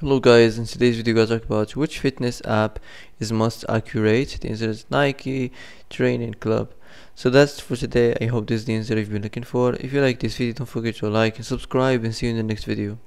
Hello guys, in today's video I talk about which fitness app is most accurate. The answer is Nike Training Club. So that's for today. I hope this is the answer you've been looking for. If you like this video, don't forget to like and subscribe and see you in the next video.